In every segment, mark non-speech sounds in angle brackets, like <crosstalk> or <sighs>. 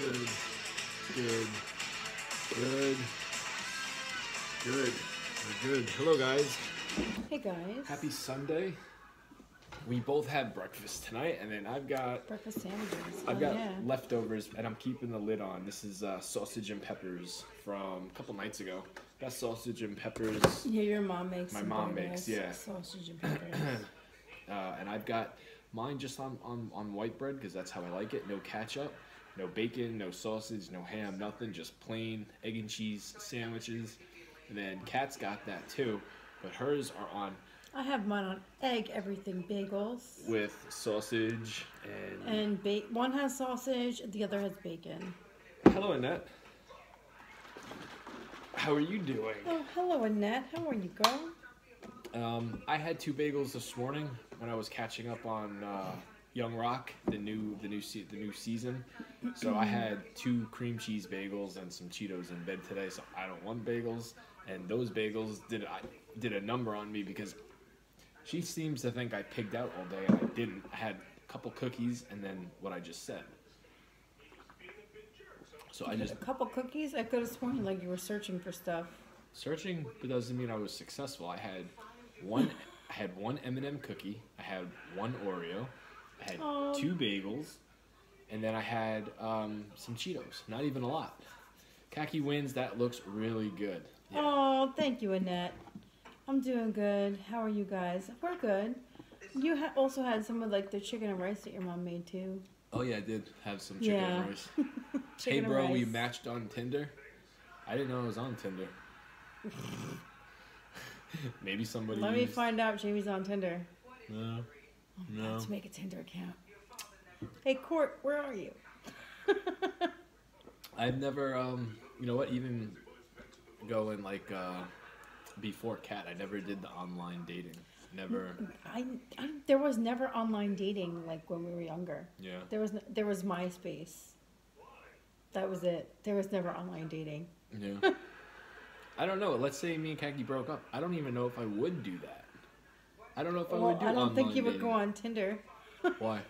Good. Good. Good. Good. We're good. Hello, guys. Hey guys. Happy Sunday. We both had breakfast tonight, and then I've got breakfast sandwiches. I've oh, got yeah. leftovers, and I'm keeping the lid on. This is uh, sausage and peppers from a couple nights ago. Got sausage and peppers, Yeah, your mom makes. My mom makes, yeah. Sausage and <clears throat> peppers. uh, and I've got mine just on on, on white bread because that's how I like it. No ketchup, no bacon, no sausage, no ham, nothing. Just plain egg and cheese sandwiches. And then Kat's got that too, but hers are on I have mine on egg everything bagels. with sausage and. And ba- one has sausage, the other has bacon. Hello, Annette. How are you doing? Oh, hello Annette. How are you, girl? Um, I had two bagels this morning when I was catching up on uh, Young Rock, the new the new se- the new season. So I had two cream cheese bagels and some Cheetos in bed today. So I don't want bagels, and those bagels did I did a number on me because she seems to think I pigged out all day and I didn't. I had a couple cookies and then what I just said. So I just a couple cookies. I could have sworn like you were searching for stuff. Searching, but doesn't mean I was successful. I had one. I had one M&M cookie. I had one Oreo. I had two bagels, and then I had um, some Cheetos. Not even a lot. Khaki wins. That looks really good. Yeah. Oh, thank you, Annette. I'm doing good. How are you guys? We're good. You ha- also had some of like the chicken and rice that your mom made too. Oh yeah, I did have some chicken Yeah. and rice. hey <laughs> Chicken and bro, we matched on Tinder. I didn't know I was on Tinder. <laughs> Maybe somebody. Let me find out Jamie's on Tinder. No. No. Let's make a Tinder account. Hey, Court, where are you? <laughs> I've never, um, you know what, even going like uh, before Cat, I never did the online dating. Never, I, I there was never online dating like when we were younger. yeah. There was there was MySpace. That was it. There was never online dating. Yeah. <laughs> I don't know. Let's say me and Khaki broke up. I don't even know if I would do that. I don't know if I Well, would do I don't think you would go on Tinder <laughs> Why?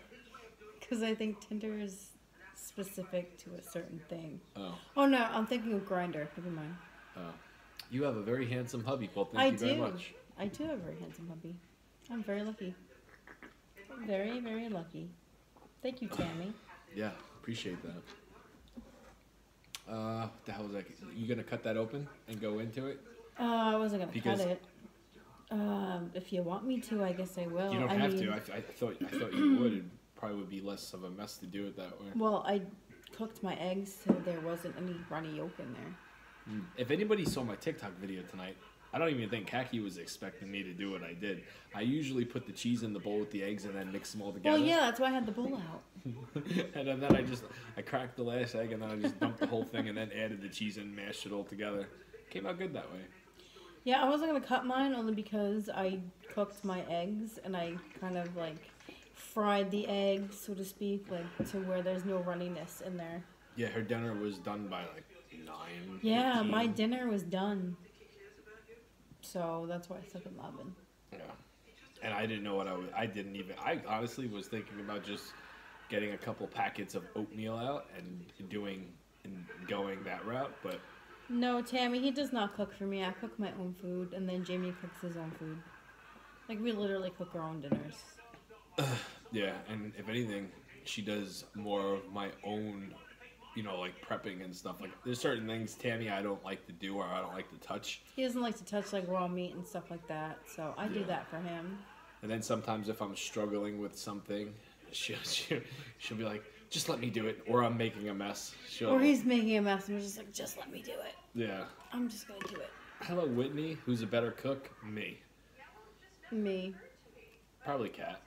because I think Tinder is specific to a certain thing. Oh, Oh no, I'm thinking of Grindr. Never mind. oh. You have a very handsome hubby. Well, thank I you very much. I do have a very handsome hubby. I'm very lucky. Very very lucky. Thank you, Tammy. <laughs> Yeah, appreciate that. Uh, what the hell is that? You gonna cut that open and go into it? Uh, I wasn't gonna Because- cut it. Um, if you want me to, I guess I will. You don't I have mean, to. I, I thought I thought you would. It probably would be less of a mess to do it that way. Well, I cooked my eggs so there wasn't any runny yolk in there. If anybody saw my TikTok video tonight, I don't even think Khaki was expecting me to do what I did. I usually put the cheese in the bowl with the eggs and then mix them all together. Well, yeah, that's why I had the bowl out. <laughs> and then, then I just I cracked the last egg and then I just dumped the whole thing and then added the cheese and mashed it all together. Came out good that way. Yeah, I wasn't gonna cut mine only because I cooked my eggs and I kind of like fried the eggs, so to speak, like to where there's no runniness in there. Yeah, her dinner was done by like nine. Yeah, 15. my dinner was done. So that's why I stuck in oven. Yeah. And I didn't know what I was. I didn't even. I honestly was thinking about just getting a couple packets of oatmeal out and doing and going that route, but No, Tammy, he does not cook for me. I cook my own food, and then Jamie cooks his own food. Like we literally cook our own dinners. yeah. And if anything, she does more of my own, you know, like prepping and stuff. Like there's certain things Tammy I don't like to do or I don't like to touch. He doesn't like to touch like raw meat and stuff like that, so I do that for him. And then sometimes if I'm struggling with something, <laughs> she'll she'll, she'll be like, just let me do it, or I'm making a mess. She'll, Or he's making a mess, and we're just like, just let me do it. yeah. I'm just gonna do it. Hello, Whitney. Who's a better cook? Me. Me. Probably Cat.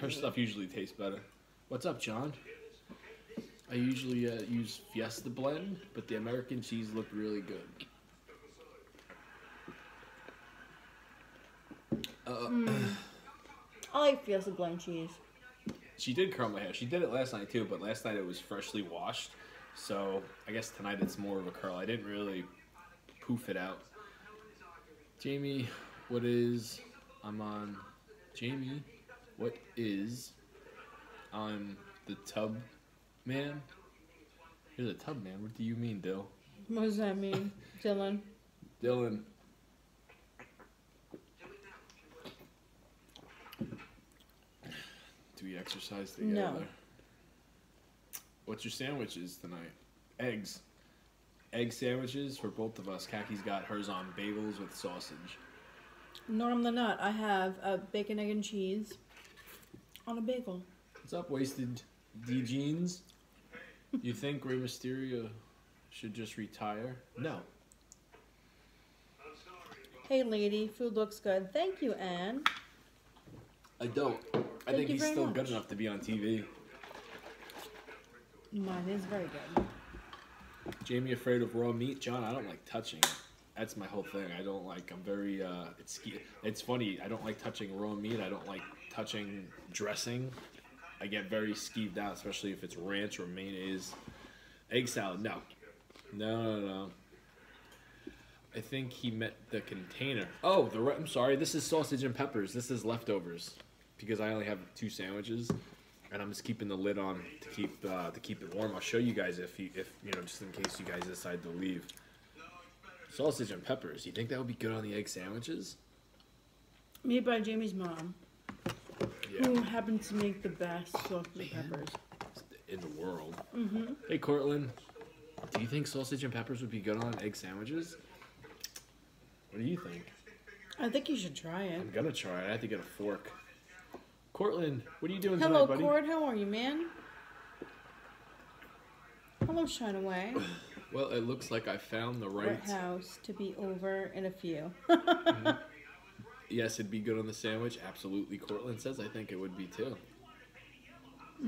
Her stuff usually tastes better. What's up, John? I usually uh, use Fiesta blend, but the American cheese looked really good. Uh, I like Fiesta blend cheese. She did curl my hair. She did it last night too, but last night it was freshly washed. So I guess tonight it's more of a curl. I didn't really poof it out. Jamie, what is I'm on Jamie, what is on the tub man? You're the tub man. What do you mean, Dill? What does that mean, <laughs> Dylan? Dylan. We exercise together? No. What's your sandwiches tonight? Eggs. Egg sandwiches for both of us. Kaki's got hers on bagels with sausage. Norm the Nut. I have a bacon, egg, and cheese on a bagel. What's up, wasted D jeans? You think Rey Mysterio should just retire? No. Hey, lady, food looks good. Thank you, Anne. I don't. I Thank think he's still much. good enough to be on TV. Mine is very good. Jamie afraid of raw meat? John, I don't like touching it. That's my whole thing. I don't like. I'm very. Uh, it's it's funny. I don't like touching raw meat. I don't like touching dressing. I get very skeeved out, especially if it's ranch or mayonnaise. Egg salad, no, no, no, no. I think he meant the container. Oh, the I'm sorry. This is sausage and peppers. This is leftovers because I only have two sandwiches, and I'm just keeping the lid on to keep uh, to keep it warm. I'll show you guys if you if you know just in case you guys decide to leave. Sausage and peppers. You think that would be good on the egg sandwiches? Made by Jamie's mom, Yeah. who happens to make the best sausage and peppers. In the world. Mm-hmm. Hey, Cortland. Do you think sausage and peppers would be good on egg sandwiches? What do you think? I think you should try it. I'm gonna try it. I have to get a fork. Cortland, what are you doing Hello, tonight, buddy? Cord. How are you, man? Hello, Shine Away. <coughs> Well, it looks like I found the right. House to be over in a few. <laughs> Yes, it'd be good on the sandwich. Absolutely, Cortland says. I think it would be too.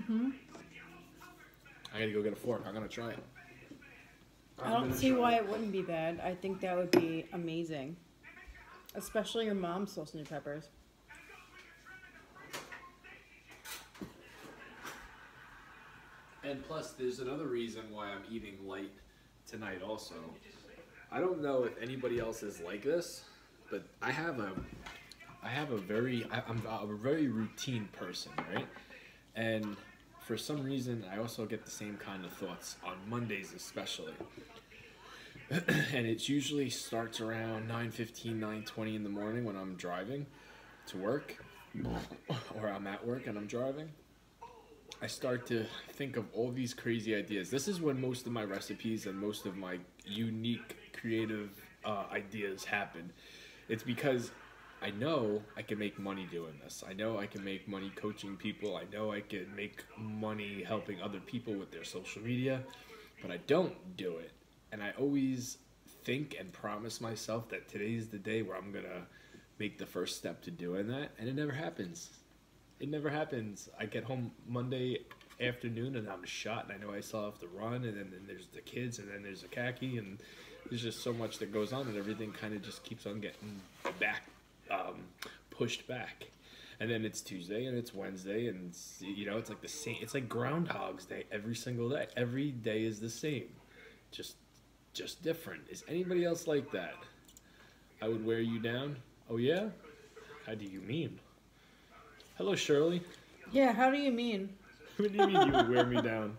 hmm I gotta go get a fork. I'm gonna try it. I I'm don't see why it. it wouldn't be bad. I think that would be amazing. Especially your mom's sausage and peppers. And plus, there's another reason why I'm eating light tonight. Also, I don't know if anybody else is like this, but I have a, I have a very, I, I'm a very routine person, right? And for some reason, I also get the same kind of thoughts on Mondays, especially. <clears throat> and it usually starts around 9.15 9.20 in the morning when i'm driving to work or i'm at work and i'm driving I start to think of all these crazy ideas. This is when most of my recipes and most of my unique creative uh, ideas happen. It's because I know I can make money doing this. I know I can make money coaching people. I know I can make money helping other people with their social media, but I don't do it. And I always think and promise myself that today's the day where I'm going to make the first step to doing that, and it never happens it never happens. I get home Monday afternoon and I'm shot, and I know I still have to run, and then, then there's the kids, and then there's the khaki, and there's just so much that goes on, and everything kind of just keeps on getting back, um, pushed back. And then it's Tuesday and it's Wednesday, and it's, you know it's like the same. It's like Groundhog's Day every single day. Every day is the same, just just different. Is anybody else like that? I would wear you down. Oh yeah? How do you mean? Hello, Shirley. Yeah, how do you mean? <laughs> What do you mean you wear me down?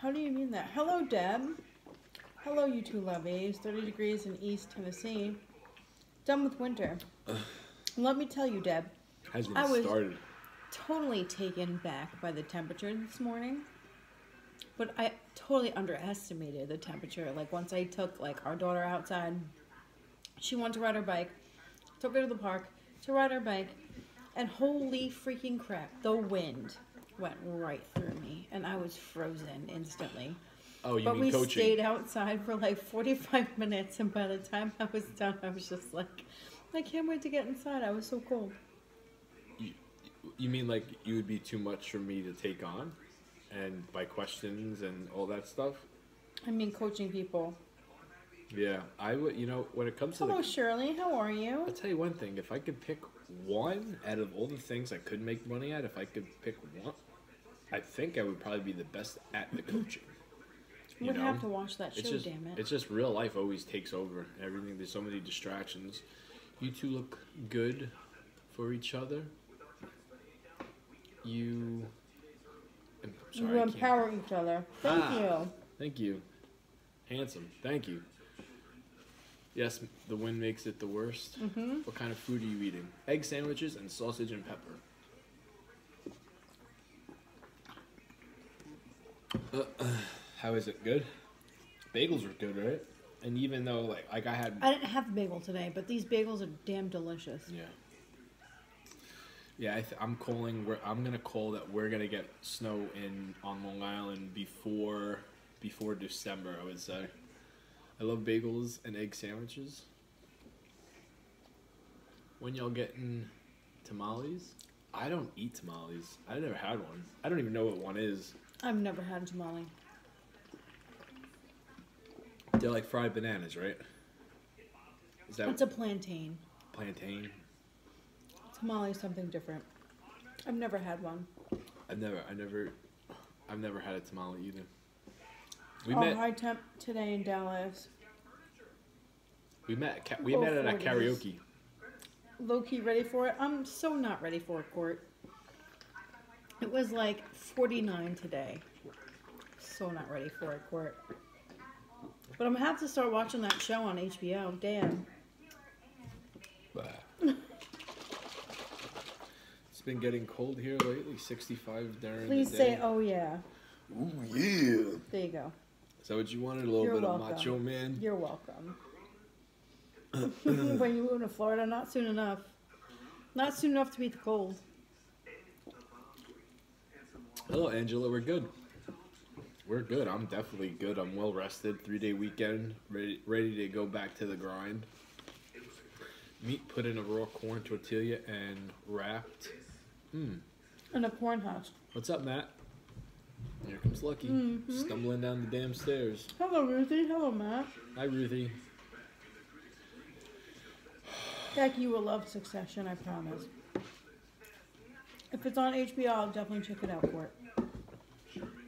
How do you mean that? Hello, Deb. Hello, you two lovies. 30 degrees in East Tennessee. Done with winter. <sighs> Let me tell you, Deb, Hasn't I was- started. totally taken back by the temperature this morning. But I totally underestimated the temperature. Like once I took like our daughter outside, she wanted to ride her bike. Took her to the park to ride her bike, and holy freaking crap, the wind went right through me, and I was frozen instantly. Oh, you but mean we coaching? stayed outside for like 45 <laughs> minutes, and by the time I was done, I was just like, I can't wait to get inside. I was so cold. You, you mean like you would be too much for me to take on, and by questions and all that stuff? I mean, coaching people. Yeah, I would. You know, when it comes to Hello, the, Shirley. How are you? I'll tell you one thing. If I could pick one out of all the things I could make money at, if I could pick one, I think I would probably be the best at the coaching. You Would know? have to watch that show. It's just, damn it. it's just real life always takes over. Everything. There's so many distractions. You two look good for each other. You. Sorry, you empower each other. Thank Ah. you. Thank you. Handsome. Thank you. Yes, the wind makes it the worst. Mm-hmm. What kind of food are you eating? Egg sandwiches and sausage and pepper. Uh, uh, how is it? Good. Bagels are good, right? And even though, like, like I had, I didn't have a bagel today, but these bagels are damn delicious. yeah, yeah. I th- I'm calling. We're, I'm gonna call that we're gonna get snow in on Long Island before before December. I would say. I love bagels and egg sandwiches. When y'all getting tamales? I don't eat tamales. I never had one. I don't even know what one is. I've never had a tamale. They're like fried bananas, right? Is that It's a plantain. plantain? Tamale is something different. I've never had one. I've never, I never, I've never had a tamale either. We oh, met, high temp today in Dallas. we met, ca- we Oh, met at a karaoke. Low key ready for it. I'm so not ready for it, Court. It was like 49 today. So not ready for it, Court. But I'm gonna have to start watching that show on HBO. Damn. It's been getting cold here lately. Sixty-five during Please the say, oh yeah. Ooh yeah. There you go. Is that what you wanted? A little You're bit welcome. of macho man. You're welcome. <coughs> when you move to Florida, not soon enough. Not soon enough to beat the cold. Hello, Angela. We're good. We're good. I'm definitely good. I'm well rested. Three day weekend. Ready, ready to go back to the grind. Meat put in a raw corn tortilla and wrapped. Hmm. In a corn husk. What's up, Matt? Here comes Lucky, Mhm. stumbling down the damn stairs. Hello, Ruthie. Hello, Matt. Hi, Ruthie. Jack, you will love Succession, I promise. If it's on HBO, I'll definitely check it out for it.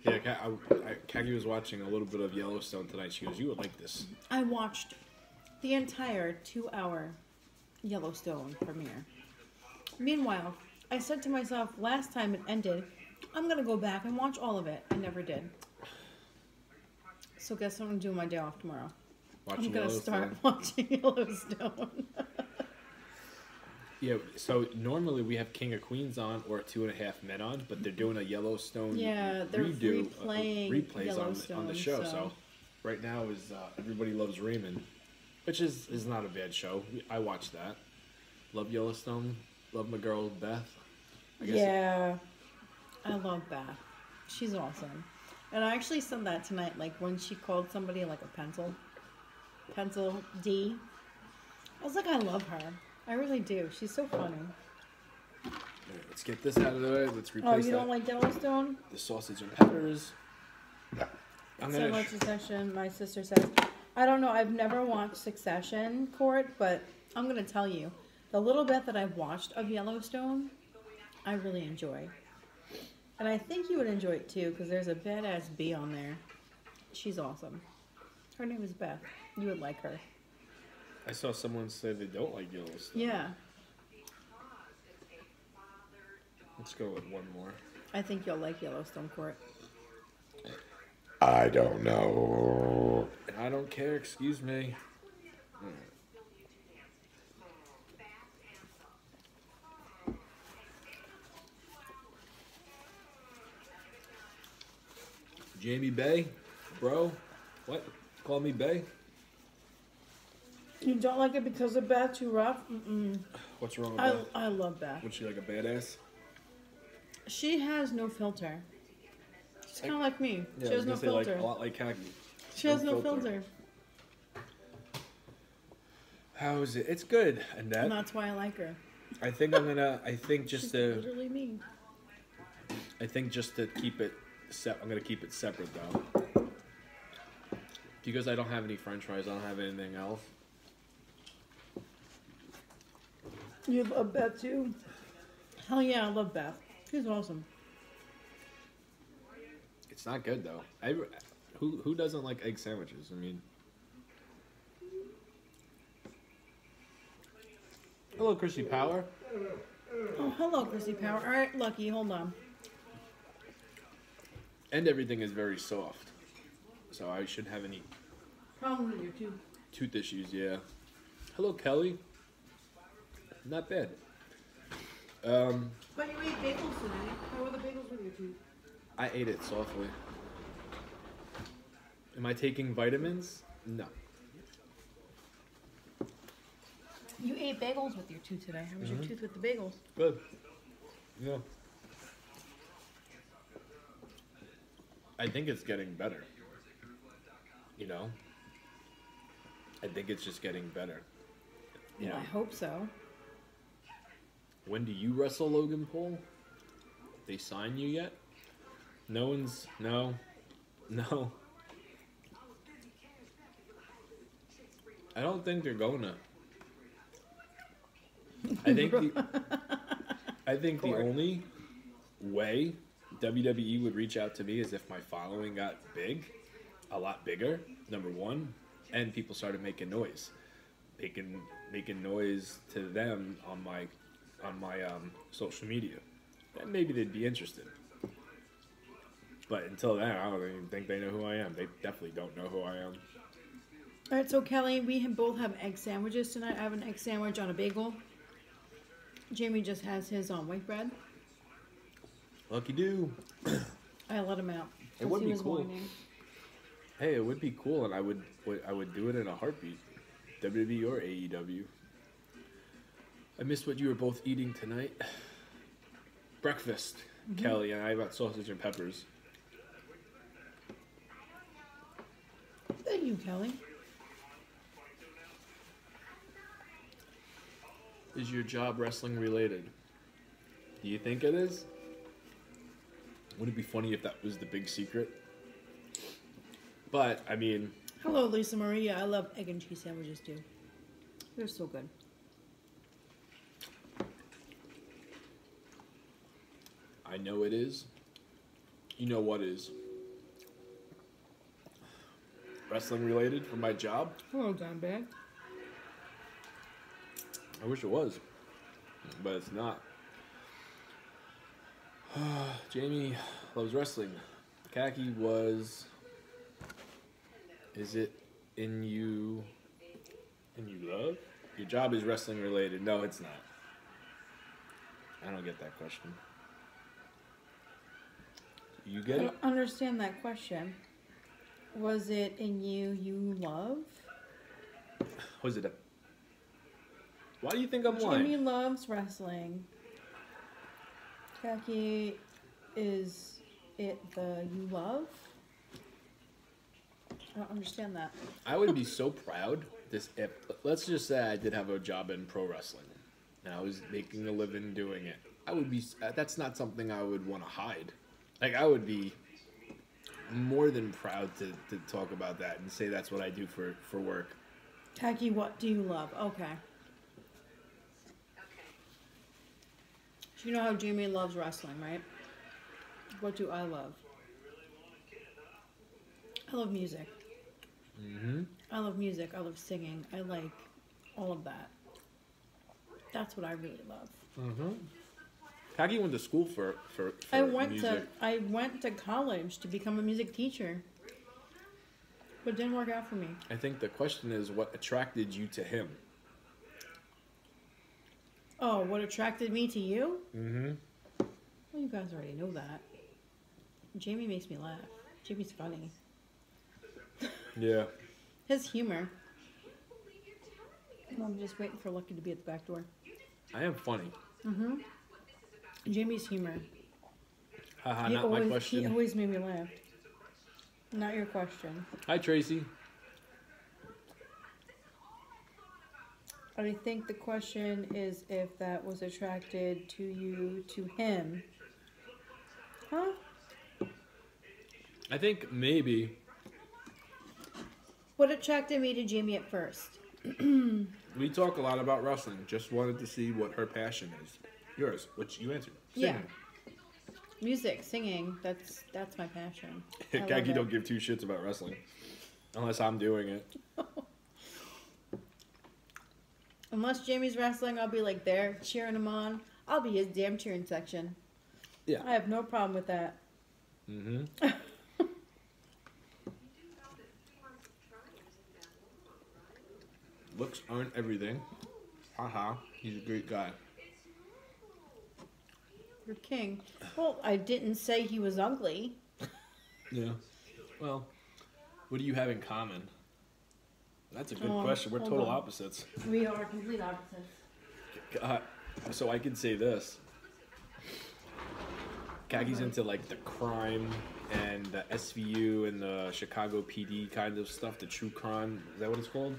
Yeah, I, I, Kagi was watching a little bit of Yellowstone tonight. She goes, "You would like this." I watched the entire two hour Yellowstone premiere. Meanwhile, I said to myself last time it ended, I'm gonna go back and watch all of it. I never did. So guess what I'm doing my day off tomorrow? Watching I'm gonna start <laughs> watching Yellowstone. <laughs> Yeah, so normally we have King of Queens on or Two and a Half Men on, but they're doing a Yellowstone Yeah, they're redo, uh, replaying replays on the, on the show. So. so- right now is uh, Everybody Loves Raymond, which is is not a bad show. I watched that. Love Yellowstone. Love my girl Beth. I guess yeah, I love that. She's awesome. And I actually said that tonight, like when she called somebody like a pencil, pencil D. I was like, I love her. I really do. She's so funny. Alright, let's get this out of the way. Let's oh, replace it. Oh, you don't like Yellowstone? the sausage and peppers. I'm So gonna. much Succession. My sister says, I don't know. I've never watched Succession Court, but I'm gonna tell you, the little bit that I've watched of Yellowstone, I really enjoy. And I think you would enjoy it too, because there's a badass bee on there. She's awesome. Her name is Beth. You would like her. I saw someone say they don't like Yellowstone. Yeah, Let's go with one more. I think you'll like Yellowstone Court. I don't know. I don't care. Excuse me. Hmm. Jamie Bay, bro. What? Call me Bay. You don't like it because of Beth too rough? Mm-mm. What's wrong with I, that? I love Beth. Was she like a badass? She has no filter. She's kind of like me. Yeah, she I has was no filter. like a lot like Kagi. she no has no filter. filter. How is it? It's good, And Annette. that's why I like her. I think I'm gonna. I think just She's to. literally me. I think just to keep it. Se- I'm gonna keep it separate though. Because I don't have any French fries, I don't have anything else. You love Beth too? Hell yeah, I love Beth. She's awesome. It's not good though. I, who who doesn't like egg sandwiches? I mean. Hello, Chrissy Power. Oh, hello, Chrissy Power. All right, Lucky, hold on. And everything is very soft. So I shouldn't have any Problem with your tooth. tooth issues. Yeah. Hello, Kelly. Not bad. Um, But you ate bagels today. How were the bagels with your tooth? I ate it softly. Am I taking vitamins? No. You ate bagels with your tooth today. How was Mhm. your tooth with the bagels? Good. Yeah. I think it's getting better. You know? I think it's just getting better. You Yeah, know, I hope so. when do you wrestle Logan Paul? They sign you yet? No one's no. No. I don't think they're going to. I think the, <laughs> I think the only way WWE would reach out to me is if my following got big, a lot bigger. Number one, and people started making noise, making making noise to them on my on my um, social media. Then maybe they'd be interested. But until then, I don't even think they know who I am. They definitely don't know who I am. All right, so Kelly, we have both have egg sandwiches tonight. I have an egg sandwich on a bagel. Jamie just has his on white bread. Lucky do. I let him out. It would be cool. whining. Hey, it would be cool, and I would, would I would do it in a heartbeat, WWE or AEW. I missed what you were both eating tonight. Breakfast, mm-hmm. Kelly, and I got sausage and peppers. Thank you, Kelly. Is your job wrestling related? Do you think it is? Would it be funny if that was the big secret? But I mean, Hello, Lisa Maria. I love egg and cheese sandwiches too. They're so good. I know it is. You know what is? Wrestling related for my job? Hello, Don Bag. I wish it was, but it's not. <sighs> Jamie loves wrestling. Khaki was. Is it in you? In you love? Your job is wrestling related. No, it's not. I don't get that question. You get it? don't understand that question. Was it in you you love? Was it a? Why do you think I'm Jamie lying? loves wrestling. Khaki, is it the you love? I don't understand that. I would be so proud. This if let's just say I did have a job in pro wrestling, and I was making a living doing it. I would be. uh, That's not something I would want to hide. Like I would be more than proud to, to talk about that and say that's what I do for for work. Khaki, what do you love? Okay. So you know how Jamie loves wrestling, right? What do I love? I love music. Mm-hmm. I love music. I love singing. I like all of that. That's what I really love. Mm-hmm. Kagi went to school for for, for I went music. to I went to college to become a music teacher. But it didn't work out for me. I think the question is what attracted you to him. Oh, what attracted me to you? Mm-hmm. Well, you guys already know that. Jamie makes me laugh. Jamie's funny. <laughs> Yeah. His humor. I'm just waiting for Lucky to be at the back door. I am funny. Mm-hmm. Jamie's humor. Haha, he, not always, my he always made me laugh. Not your question. Hi Tracy. I think the question is if that was attracted to you to him. Huh? I think maybe What attracted me to Jamie at first? <clears throat> we talk a lot about wrestling. Just wanted to see what her passion is. Yours, which you answered. Yeah. Music, singing. That's that's my passion. <laughs> Kagi don't give two shits about wrestling. Unless I'm doing it. <laughs> Unless Jamie's wrestling, I'll be like there cheering him on. I'll be his damn cheering section. Yeah. I have no problem with that. Mm-hmm. <laughs> Looks aren't everything. Haha. He's a great guy. You're king. Well, I didn't say he was ugly. <laughs> Yeah. Well, what do you have in common? That's a good Oh, question. We're total on. opposites. We are complete opposites. God. So I can say this. Kagi's into like the crime and the SVU and the Chicago PD kind of stuff, the true crime. Is that what it's called?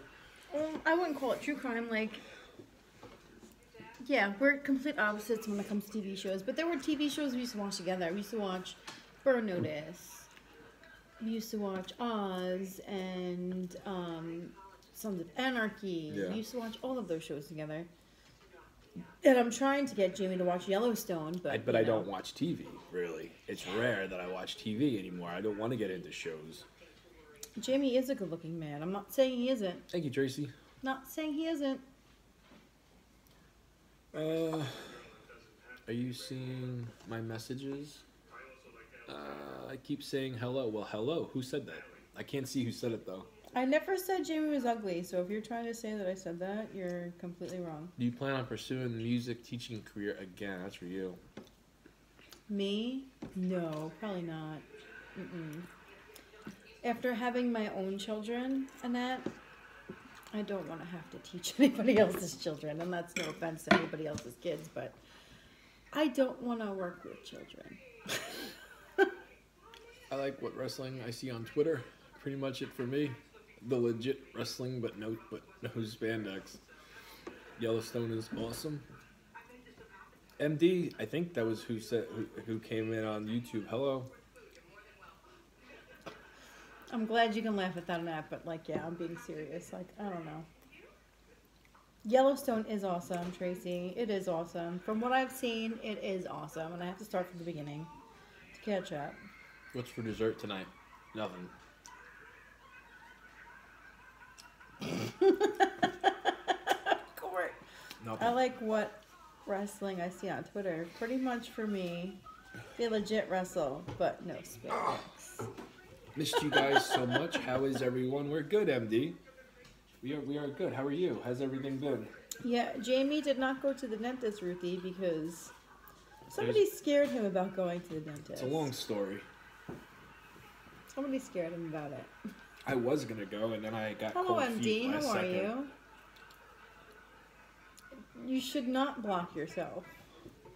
Um, I wouldn't call it true crime. Like, yeah, we're complete opposites when it comes to TV shows. But there were TV shows we used to watch together. We used to watch Burn Notice. We used to watch Oz and um, Sons of Anarchy. Yeah. We used to watch all of those shows together. And I'm trying to get Jamie to watch Yellowstone, but I, but you I know. don't watch TV, really. It's rare that I watch TV anymore. I don't want to get into shows. Jamie is a good-looking man. I'm not saying he isn't. Thank you, Tracy. Not saying he isn't. Uh, are you seeing my messages? Uh, I keep saying hello. Well, hello. Who said that? I can't see who said it though. I never said Jamie was ugly, so if you're trying to say that I said that, you're completely wrong. Do you plan on pursuing the music teaching career again? That's for you. Me? No, probably not. Mm-mm. After having my own children, Annette, I don't want to have to teach <laughs> anybody else's children, and that's no offense to anybody else's kids, but I don't want to work with children. <laughs> I like what wrestling I see on Twitter. Pretty much it for me. The legit wrestling, but no, but no spandex. Yellowstone is awesome. MD, I think that was who said who, who came in on YouTube. Hello. I'm glad you can laugh at that, Annette, but like, yeah, I'm being serious. Like, I don't know. Yellowstone is awesome, Tracy. It is awesome. From what I've seen, it is awesome, and I have to start from the beginning to catch up. What's for dessert tonight? Nothing. Court. Nothing. I like what wrestling I see on Twitter. Pretty much for me, they legit wrestle, but no spandex. Missed you guys so much. How is everyone? We're good, MD. We are we are good. How are you? How's everything been? Yeah, Jamie did not go to the dentist, Ruthie, because somebody scared him about going to the dentist. It's a long story. Somebody scared him about it. I was gonna go and then I got Hello, cold feet Hello, MD. How last are you? You should not block yourself,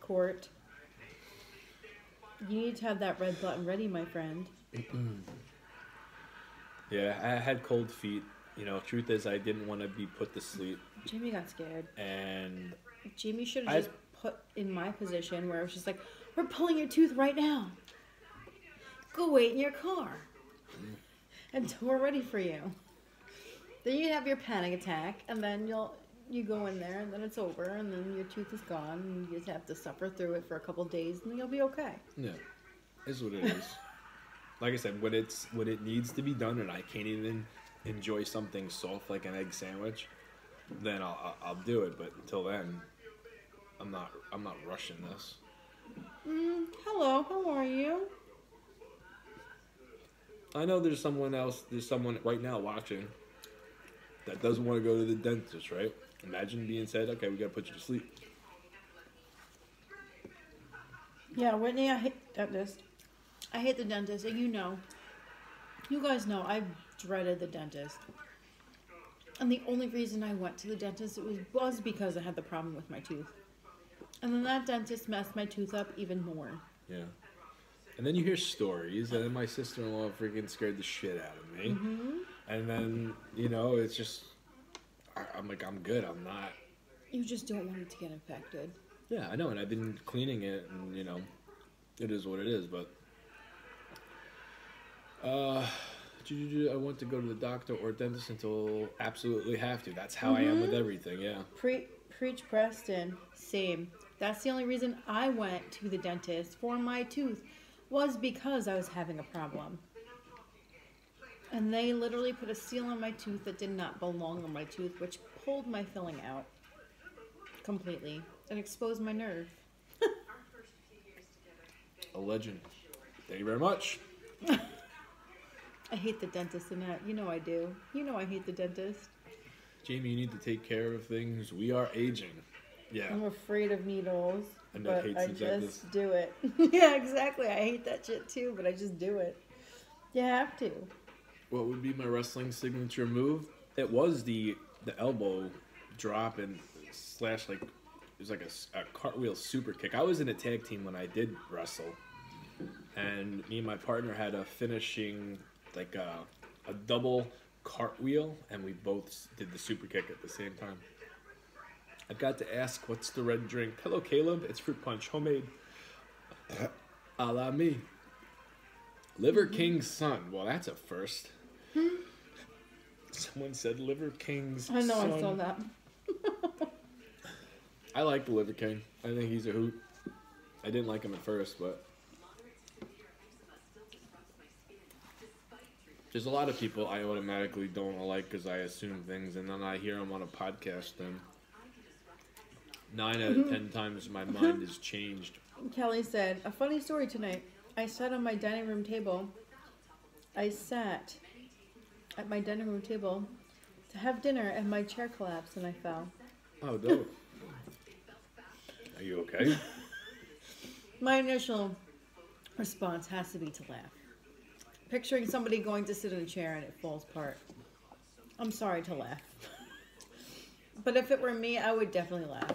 Court. You need to have that red button ready, my friend. <clears throat> Yeah, I had cold feet. You know, truth is, I didn't want to be put to sleep, Jamie got scared. and Jamie should have just put in my position where I was just like, we're pulling your tooth right now. Go wait in your car until <laughs> we're ready for you. Then you have your panic attack, and then you'll you go in there, and then it's over, and then your tooth is gone, and you just have to suffer through it for a couple days, and then you'll be okay. yeah, is what it is. like I said, when it's when it needs to be done, and I can't even enjoy something soft like an egg sandwich, then I'll I'll, I'll do it. But until then, I'm not I'm not rushing this. Mm, hello, how are you? I know there's someone else. There's someone right now watching that doesn't want to go to the dentist, right? Imagine being said, "Okay, we gotta put you to sleep." Yeah, Whitney, I hate dentist. I hate the dentist, and you know. You guys know I dreaded the dentist. And the only reason I went to the dentist it was was because I had the problem with my tooth. And then that dentist messed my tooth up even more. Yeah. And then you hear stories, and then my sister in law freaking scared the shit out of me. And then, you know, it's just, I, I'm like, I'm good. I'm not. You just don't want it to get infected. Yeah, I know. And I've been cleaning it, and, you know, it is what it is. But, uh, I want to go to the doctor or dentist until absolutely have to. That's how I am with everything, yeah. Pre- preach Preston, same. That's the only reason I went to the dentist for my tooth was because I was having a problem. And they literally put a seal on my tooth that did not belong on my tooth, which pulled my filling out completely and exposed my nerve. <laughs> A legend. Thank you very much. <laughs> I hate the dentist, Annette. You know I do. You know I hate the dentist. Jamie, you need to take care of things. We are aging. Yeah. I'm afraid of needles, Annette but hates I just do it. <laughs> yeah, exactly. I hate that shit too, but I just do it. You have to. What would be my wrestling signature move? It was the the elbow drop and slash like it was like a cartwheel super kick. I was in a tag team when I did wrestle, and me and my partner had a finishing like a, a double cartwheel, and we both did the super kick at the same time. I got to ask, "What's the red drink?" Hello, Caleb. It's fruit punch, homemade. A la me. Liver mm-hmm. King's son. Well, that's a first. Hmm. Someone said Liver King's I know son. I saw that. <laughs> I like the Liver King. I think he's a hoot. I didn't like him at first, but there's a lot of people I automatically don't like because I assume things, and then I hear them on a podcast. Then nine out of mm-hmm. ten times my mind is changed. Kelly said, A funny story tonight. I sat on my dining room table. I sat at my dining room table to have dinner and my chair collapsed and I fell. Oh, dope. Are you okay? <laughs> My initial response has to be to laugh. Picturing somebody going to sit in a chair and it falls apart. I'm sorry to laugh. <laughs> but if it were me, I would definitely laugh.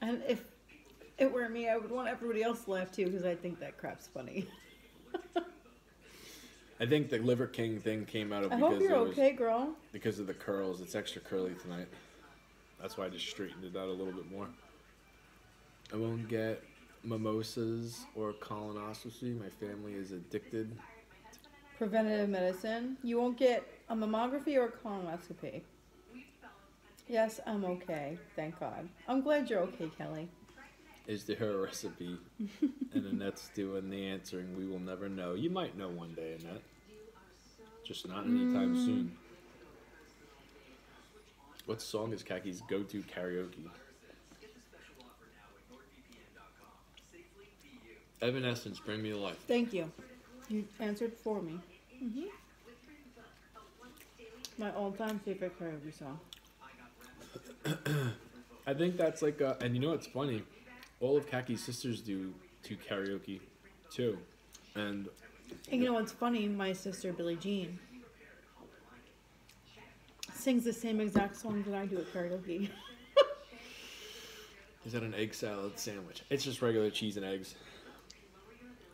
And if it were me, I would want everybody else to laugh too because I think that crap's funny. I think the Liver King thing came out of I because hope you're was- okay, girl. because of the curls. It's extra curly tonight. That's why I just straightened it out a little bit more. I won't get mimosas or colonoscopy. My family is addicted. Preventative medicine. You won't get a mammography or a colonoscopy. Yes, I'm okay. Thank God. I'm glad you're okay, Kelly. Is there a recipe? <laughs> and Annette's doing the answering. We will never know. You might know one day, Annette. Just not anytime soon. What song is Kaki's go-to karaoke? Evanescence, Bring Me to Life. Thank you. You answered for me. hmm My all-time favorite karaoke song. <clears throat> I think that's like a, and you know what's funny? All of Kaki's sisters do do karaoke, too, and And you know what's funny? My sister Billie Jean sings the same exact song that I do at karaoke. <laughs> is that an egg salad sandwich? It's just regular cheese and eggs.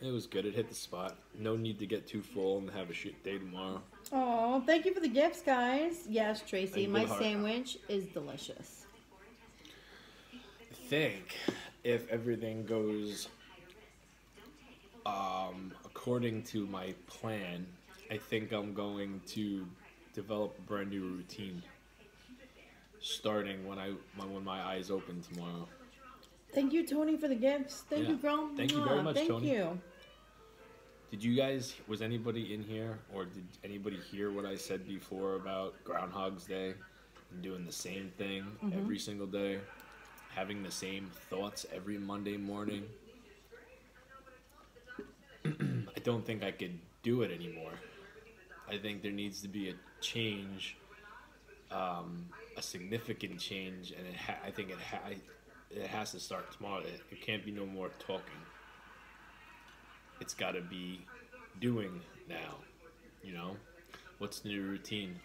It was good. It hit the spot. No need to get too full and have a shit day tomorrow. Oh, thank you for the gifts, guys. Yes, Tracy, my heart. sandwich is delicious. I think if everything goes um, according to my plan, I think I'm going to develop a brand new routine starting when I when when my eyes open tomorrow. Thank you, Tony, for the gifts. Thank Yeah. you, girl. Thank you very much, Thank Tony. you. Did you guys was anybody in here or did anybody hear what I said before about Groundhog's Day and doing the same thing every single day, having the same thoughts every Monday morning? <clears throat> I don't think I could do it anymore. I think there needs to be a change, um, a significant change, and it ha- I think it ha- it has to start tomorrow. It, it can't be no more talking it's got to be doing now. You know, what's the new routine?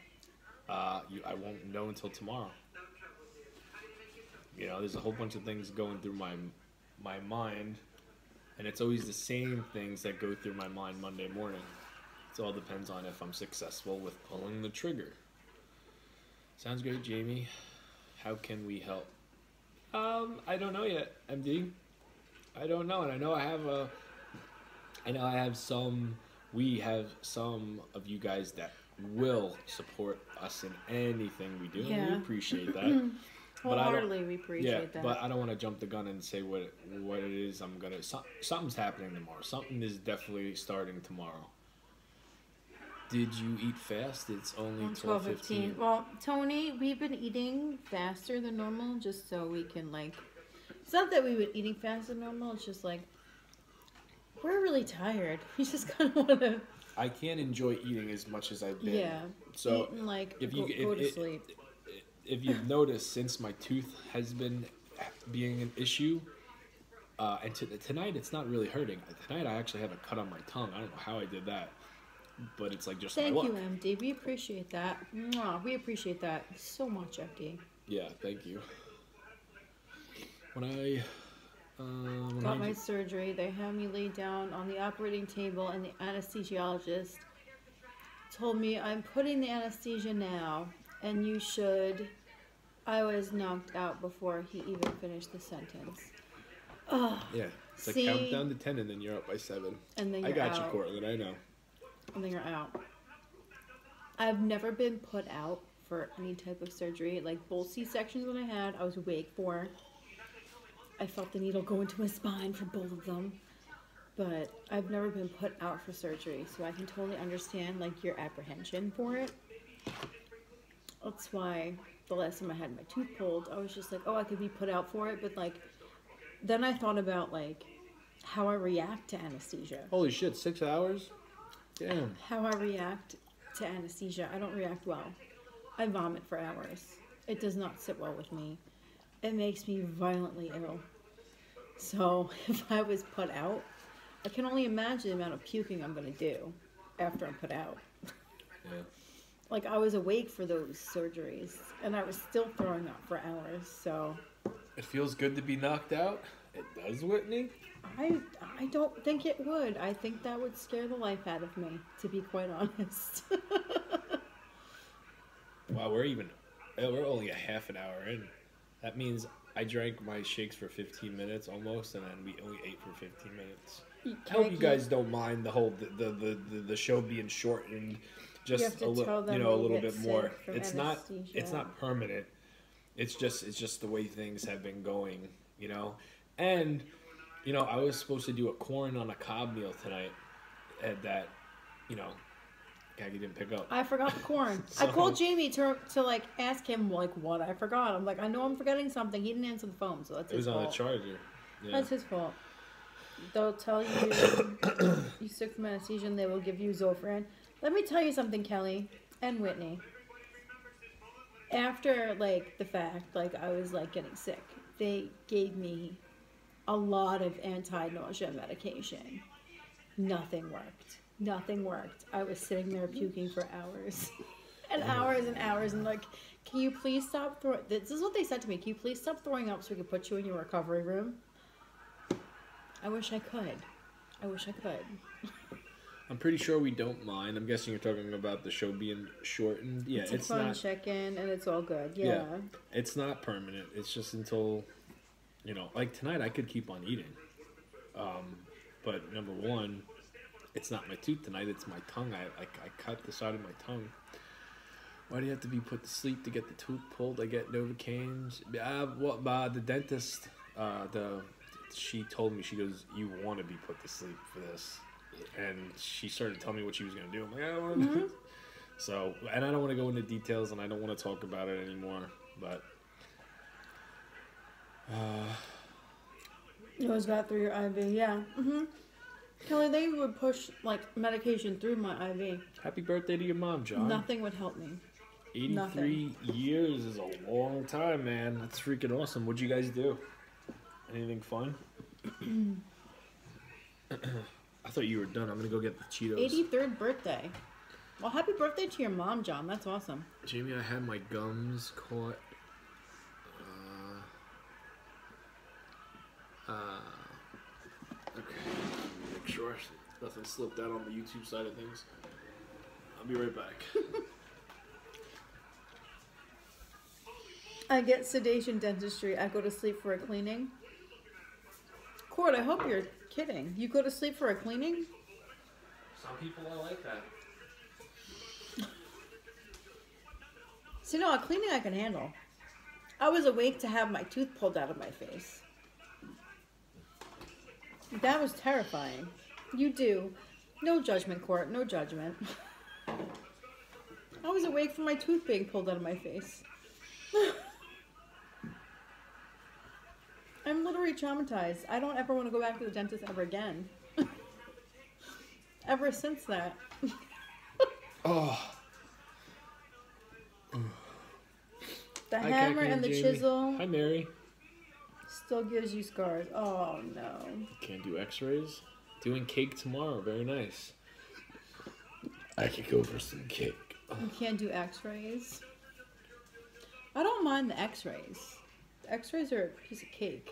Uh, you, I won't know until tomorrow. You know, there's a whole bunch of things going through my my mind, and it's always the same things that go through my mind Monday morning. It all depends on if I'm successful with pulling the trigger. Sounds great, Jamie. How can we help? Um, I don't know yet, MD. I don't know, and I know I have a I know I have some, we have some of you guys that will support us in anything we do. And we appreciate <laughs> that. but I don't, we appreciate yeah, that. but I don't want to jump the gun and say what what it is. I'm gonna some, something's happening tomorrow. Something is definitely starting tomorrow. Did you eat fast? It's only On twelve 12 fifteen. 15. Well, Tony, we've been eating faster than normal just so we can, like, it's not that we were eating faster than normal, it's just like We're really tired. <laughs> We just kind of want to, I can't enjoy eating as much as I did. yeah. So eat and like if you go, if, go to if- sleep. if you've noticed, since my tooth has been being an issue, uh, and to, tonight it's not really hurting. Tonight I actually have a cut on my tongue. I don't know how I did that, but it's like just Thank you. MD. We appreciate that. Mwah, we appreciate that so much, FD. Yeah, thank you. When I um, Got my surgery. They had me laid down on the operating table, and the anesthesiologist told me, I'm putting the anesthesia now, and you should. I was knocked out before he even finished the sentence. Ugh. yeah, it's like See? count down to ten and then you're up by seven. And then I got out. you, Cortland. I know. And then you're out. I've never been put out for any type of surgery. Like both C sections that I had, I was awake for. I felt the needle go into my spine for both of them. But I've never been put out for surgery, so I can totally understand like your apprehension for it. That's why the last time I had my tooth pulled, I was just like, oh, I could be put out for it, but like, then I thought about like how I react to anesthesia Holy shit, six hours? Damn. how I react to anesthesia. I don't react well. I vomit for hours. It does not sit well with me. It makes me violently ill. So <laughs> if I was put out, I can only imagine the amount of puking I'm going to do after I'm put out. Yeah. Like I was awake for those surgeries and I was still throwing up for hours. So It feels good to be knocked out. It does, Whitney. I I don't think it would. I think that would scare the life out of me, to be quite honest. <laughs> Wow, we're even. We're only a half an hour in. That means I drank my shakes for 15 minutes almost, and then we only ate for 15 minutes. I hope you guys don't mind the whole the the, the, the show being shortened, just a little you know a little bit more. It's not it's not permanent. It's just it's just the way things have been going, you know. And you know, I was supposed to do a corn on a cob meal tonight, and that, you know, Gaggy didn't pick up. I forgot the corn. <laughs> I called Jamie to to like ask him like what I forgot. I'm like, I know I'm forgetting something. He didn't answer the phone, so that's It his was on the fault. charger. Yeah. That's his fault. They'll tell you you sick from anesthesia, and they will give you Zofran. Let me tell you something, Kelly and Whitney. After like the fact, like I was like getting sick, they gave me a lot of anti-nausea medication. Nothing worked. Nothing worked. I was sitting there puking for hours <laughs> and hours and hours, and like, can you please stop throwing? This is what they said to me. Can you please stop throwing up so we can put you in your recovery room? I wish I could. I wish I could. <laughs> I'm pretty sure we don't mind. I'm guessing you're talking about the show being shortened. Yeah, It's, it's, a fun not. check-in, and it's all good. Yeah. Yeah. It's not permanent. It's just until, you know, like tonight I could keep on eating. Um, but number one, it's not my tooth tonight. It's my tongue. I like I cut the side of my tongue. Why do you have to be put to sleep to get the tooth pulled? I get Novocaine. Uh, well, uh, the dentist, uh, the she told me she goes, "You want to be put to sleep for this," and she started telling me what she was gonna do. I'm like, I don't want Mm-hmm. to. So, and I don't want to go into details, and I don't want to talk about it anymore. But uh, It was got through your IV. Yeah. hmm Kelly, they would push like medication through my IV. happy birthday to your mom, John. Nothing would help me. 83 years is a long time, man. That's freaking awesome. What'd you guys do? Anything fun? <clears throat> I thought you were done. I'm gonna go get the Cheetos. 83rd birthday. Well, happy birthday to your mom, John. That's awesome. Jamie, I had my gums caught. Uh, uh, okay. Make sure nothing slipped out on the YouTube side of things. I'll be right back. <laughs> I get sedation dentistry. I go to sleep for a cleaning. Court, I hope you're kidding. You go to sleep for a cleaning? Some people are like that. <laughs> See, no, a cleaning I can handle. I was awake to have my tooth pulled out of my face. That was terrifying. You do. No judgment, Court. No judgment. I was awake for my tooth being pulled out of my face. I'm literally traumatized. I don't ever want to go back to the dentist ever again. ever since that. <laughs> Oh, The Hi, hammer and the Jamie. chisel Hi, Mary. still gives you scars. Oh no. Can't do X-rays. Doing cake tomorrow. Very nice. I could go for some cake. You can't do x-rays. I don't mind the x-rays. The x-rays are a piece of cake.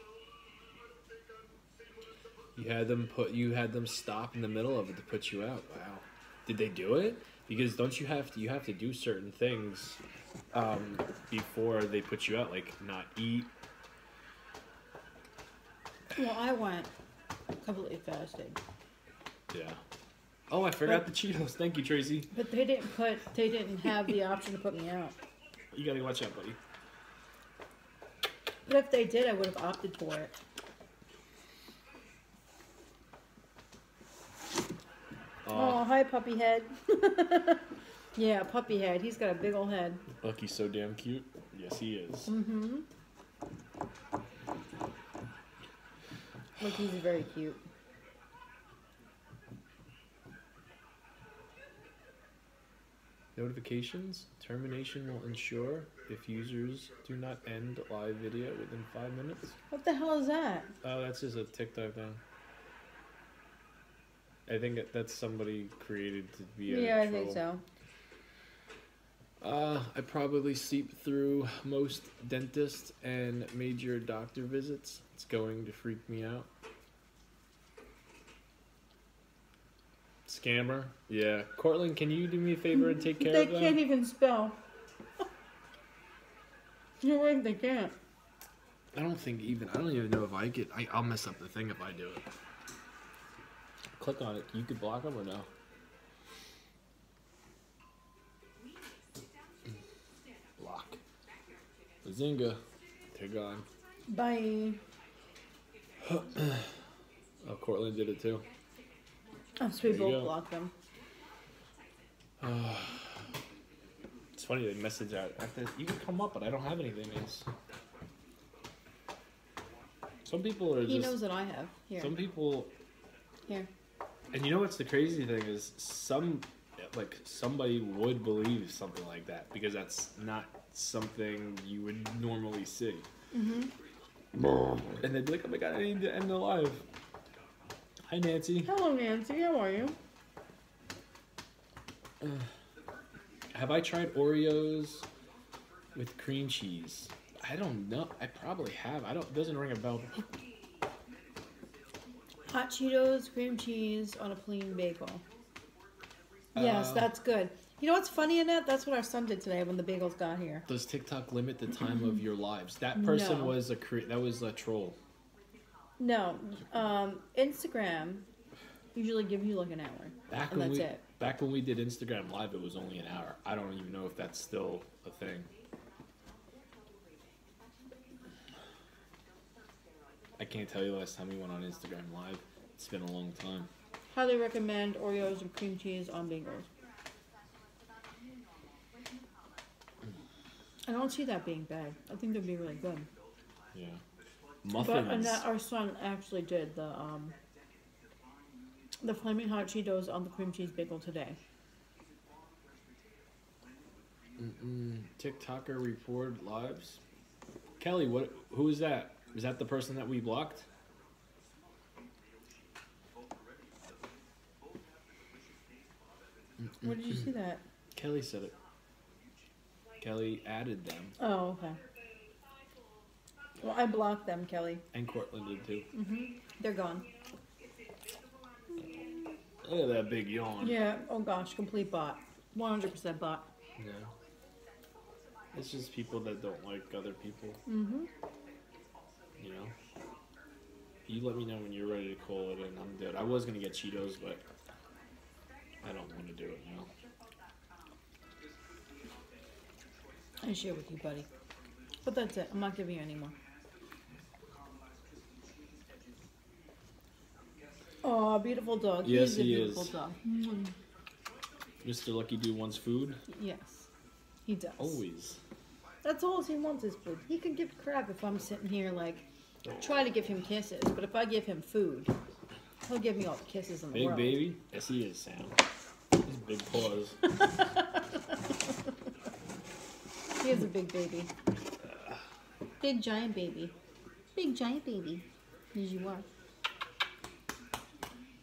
You had them put. You had them stop in the middle of it to put you out. Wow. Did they do it? Because don't you have to? You have to do certain things um, before they put you out, like not eat. Well, I went completely fasted. Yeah. Oh, I forgot the Cheetos. Thank you, Tracy. But they didn't put they didn't have the option to put me out. You gotta watch out, buddy. But if they did, I would have opted for it. Oh, Oh, hi, puppy head. <laughs> yeah, puppy head. He's got a big old head. Bucky's so damn cute. Yes, he is. Mm-hmm. Look, he's very cute. Notifications. Termination will ensure if users do not end live video within five minutes. What the hell is that? Oh, that's just a TikTok thing. I think that's somebody created to be a yeah, I think so. Uh, I probably sleep through most dentist and major doctor visits. It's going to freak me out. Scammer? Yeah. Cortland, can you do me a favor and take care They of them? They can't even spell. <laughs> You're right, they can't. I don't think even. I don't even know if I get. I, I'll mess up the thing if I do it. Click on it. You could block them or no? Block. Bazinga. They're gone. Bye. Oh, Cortland did it too. Oh, so we There both blocked them. <sighs> It's funny they message out after you can come up, but I don't have anything. It's some people are He just knows that I have. Here. some people Here. And you know what's the crazy thing is some like somebody would believe something like that because that's not something you would normally see. Mom. And they'd be like, "Oh my god, I need to end the live." Hi Nancy. Hello, Nancy. How are you? <sighs> Have I tried Oreos with cream cheese? I don't know. I probably have. I don't. It doesn't ring a bell. Hot Cheetos, cream cheese on a plain bagel. Yes, Uh, that's good. You know what's funny in that? That's what our son did today when the bagels got here. Does TikTok limit the time of your lives? That person No. was a cre- that was a troll. No, um, Instagram usually gives you like an hour, Back and when that's we it. back when we did Instagram live, it was only an hour. I don't even know if that's still a thing. I can't tell you the last time we went on Instagram live. It's been a long time. Highly recommend Oreos and cream cheese on bagels. I don't see that being bad. I think they'd be really good. Yeah. But Muffins. and that our son actually did the um the flaming hot Cheetos on the cream cheese bagel today. Mm-mm. TikToker report lives. Kelly, what? Who is that? Is that the person that we blocked? Where did you see that? Kelly said it. Kelly added them, Oh, okay. Well, I blocked them, Kelly. and Cortland did too. Mhm, They're gone. Look at that big yawn. Yeah. Oh gosh, complete bot. One hundred percent bot. Yeah. It's just people that don't like other people, Mm-hmm. you know. You let me know when you're ready to call it, and I'm good. I was gonna get Cheetos, but I don't want to do it now. I share with you, buddy. But that's it. I'm not giving you any more. Oh, beautiful dog. Yes, He's a he beautiful is. dog. Mm, Mr. Lucky Do wants food. Yes, he does. Always. That's all he wants is food. He can give crap if I'm sitting here like try to give him kisses, but if I give him food, He'll give me all the kisses in the Big world. baby. Yes, he is, Sam. His big paws. <laughs> He is a big baby. Big giant baby. Big giant baby. As you are.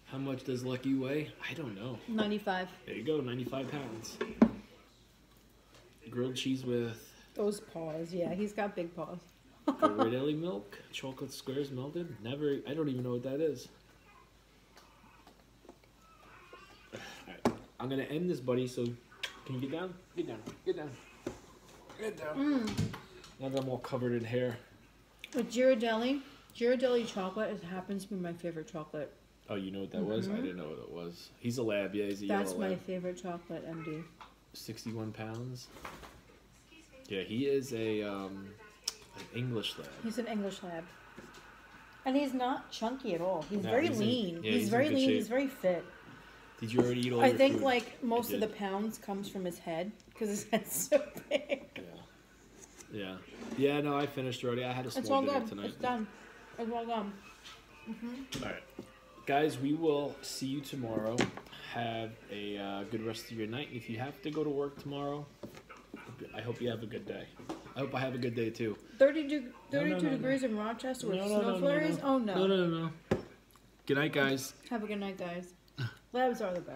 How much does Lucky weigh? I don't know. 95. There you go, 95 pounds. Grilled cheese with Those paws. Yeah, he's got big paws. Ghirardelli <laughs> milk, chocolate squares melted. Never, I don't even know what that is. Alright, I'm gonna end this, buddy. So, can you get down? Get down. Get down. Get down. Mm. Now that I'm all covered in hair. With Ghirardelli, Ghirardelli chocolate it happens to be my favorite chocolate. Oh, you know what that was? I didn't know what it was. He's a lab. Yeah, he's a That's my lab. favorite chocolate, MD. 61 pounds. Yeah, he is a um, an English lab. He's an English lab. And he's not chunky at all. He's No, very he's in- lean. yeah, he's, he's very lean. shape. He's very fit. Did you already eat all I your think food? like most of the pounds comes from his head because his head's so big. Yeah. Yeah. Yeah, no, I finished already. I had a It's small all dinner good. tonight. It's done. It's all done. All right. Guys, we will see you tomorrow. Have a uh, good rest of your night. If you have to go to work tomorrow, I hope you have a good day. I hope I have a good day too. 32, No, 32 no, degrees in Rochester with No, no, snow no, no, flurries? Oh no. No, no, no, no. Good night, guys. Have a good night, guys. Labs are the best.